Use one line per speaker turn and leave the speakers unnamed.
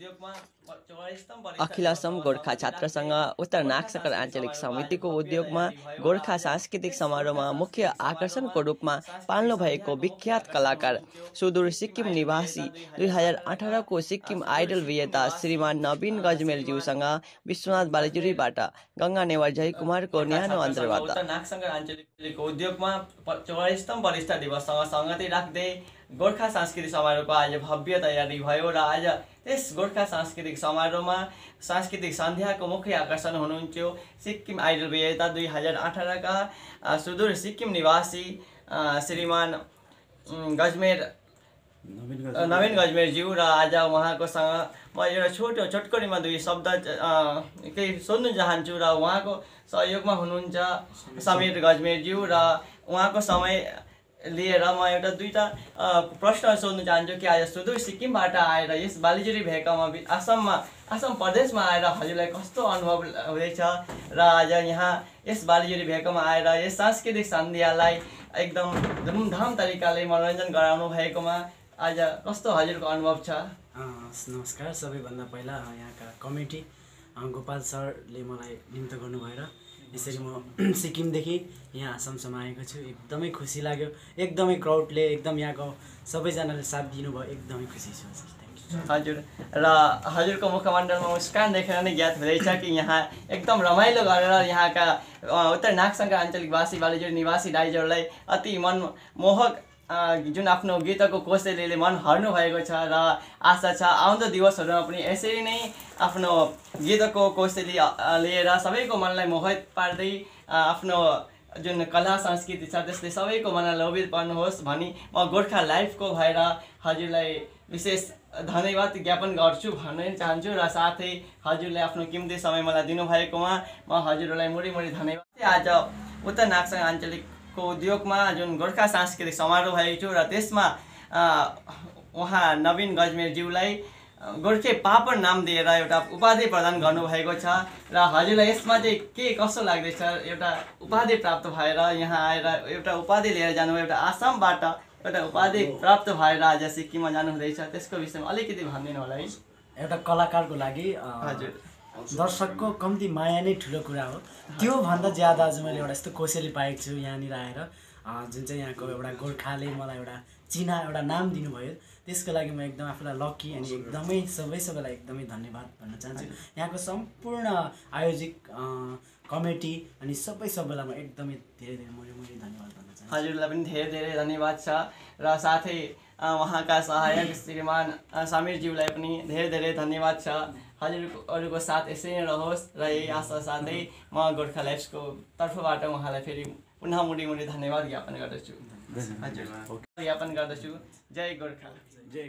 उद्योगमा चौवालिसतम वरिष्ठ
अखिल असम गोर्खा छात्र सङ्घ उत्तर नागसकर आञ्चलिक समितिको उद्योगमा गोर्खा सांस्कृतिक समारोहमा मुख्य आकर्षणको रूपमा पाल्नु भएको विख्यात कलाकार सुदूर सिक्किम निवासी दुई हजार अठारको सिक्किम आइडल विजेता श्रीमान नवीन गजमेरज्यूसँग विश्वनाथ बालिजुरीबाट गङ्गा नेवार जय कुमारको न्यानो अन्तर्वार्ता।
आञ्चलिक उद्योगमा चौवालिसतम वरिष्ठ दिवससँग सङ्गति राख्दै गोर्खा सांस्कृतिक समारोहको आज भव्य तयारी भयो र आज त्यस गोर्खा सांस्कृतिक समारोहमा सांस्कृतिक सन्ध्याको मुख्य आकर्षण हुनुहुन्थ्यो। सिक्किम आइडल विजेता दुई हजार अठारका सुदूर सिक्किम निवासी श्रीमान गजमेर नवीन गजमेरज्यू र आज उहाँकोसँग म एउटा छोटो छोटकरीमा दुई शब्द केही सोध्नु चाहन्छु र उहाँको सहयोगमा हुनुहुन्छ समीर गजमेरज्यू र उहाँको समय लिएर म एउटा दुईवटा प्रश्न सोध्नु चाहन्छु कि आज सुदूर सिक्किमबाट आएर यस बालिजुरी भेकामा वि- आसाममा आसाम प्रदेशमा आएर हजुरलाई कस्तो अनुभव हुँदैछ? र आज यहाँ यस बालिजुरी भेकामा आएर यस सांस्कृतिक सन्ध्यालाई एकदम धुमधाम तरिकाले मनोरञ्जन गराउनु भएकोमा आज कस्तो हजुरको अनुभव छ?
नमस्कार। सबैभन्दा पहिला यहाँका कमिटी गोपाल सरले मलाई निम्त गर्नुभएर यसरी म सिक्किमदेखि यहाँ आसामसम्म आएको छु। एकदमै खुसी लाग्यो। एकदमै क्राउडले एकदम यहाँको सबैजनाले साथ दिनुभयो। एकदमै खुसी छु। हजुर।
र हजुरको मुखमण्डलमा मुस्कान देखेर नै ज्ञात हुँदैछ कि यहाँ एकदम रमाइलो गरेर यहाँका उत्तर नागसङ्घ आञ्चलिकवासी बालिजुर निवासी दाइजहरूलाई अति मनमोहक जुन आफ्नो गीतको कोसेलीले मन हर्नु भएको छ र आशा छ आउँदो दिवसहरूमा पनि यसरी नै आफ्नो गीतको अ, लिएर सबैको मनलाई मोहित पार्दै आफ्नो जुन कला संस्कृति छ त्यसले सबैको मनलाई लोभित पार्नुहोस् भनी म गोर्खा लाइफको भएर हजुरलाई विशेष धन्यवाद ज्ञापन गर्छु भन्न चाहन्छु र साथै हजुरले आफ्नो किम्ती समय मलाई दिनुभएकोमा म हजुरहरूलाई मुडी धन्यवाद। आज उत्तर नागसङ्घ आञ्चलिकको उद्योगमा जुन गोर्खा सांस्कृतिक समारोह भएको थियो र त्यसमा उहाँ नवीन गजमेरज्यूलाई गोर्खे पापड नाम दिएर एउटा उपाधि प्रदान गर्नुभएको छ र हजुरलाई यसमा चाहिँ के कसो लाग्दैछ एउटा उपाधि प्राप्त भएर यहाँ आएर एउटा उपाधि लिएर जानुभयो एउटा आसामबाट एउटा उपाधि प्राप्त भएर आज सिक्किममा जानुहुँदैछ त्यसको विषयमा अलिकति भनिदिनु होला है।
एउटा कलाकारको लागि
हजुर।
दर्शकको कम्ती माया नै ठुलो कुरा हो। त्योभन्दा ज्यादा आज मैले एउटा यस्तो कोसेली पाएको छु यहाँनिर आएर। जुन चाहिँ यहाँको एउटा गोर्खाले मलाई एउटा चिना एउटा नाम दिनुभयो। त्यसको लागि म एकदम आफूलाई लक्की अनि एकदमै सबै सबैलाई एकदमै धन्यवाद भन्न चाहन्छु। यहाँको सम्पूर्ण आयोजक अँ, कमिटी अनि सबै सबैलाई म एकदमै धेरै धेरै मैले मैले धन्यवाद भन्न चाहन्छु।
हजुरलाई पनि धेरै धेरै धन्यवाद छ। र साथै उहाँका सहायक श्रीमान समीरज्यूलाई पनि धेरै धेरै धन्यवाद छ। हजुरहरूको साथ यसै नै रहोस् र यही आशा साथै म गोर्खा लाइफ्सको तर्फबाट उहाँलाई फेरि पुनः मुडी मुडी धन्यवाद ज्ञापन गर्दछु। हजुर। ज्ञापन गर्दछु। जय गोर्खा।
जय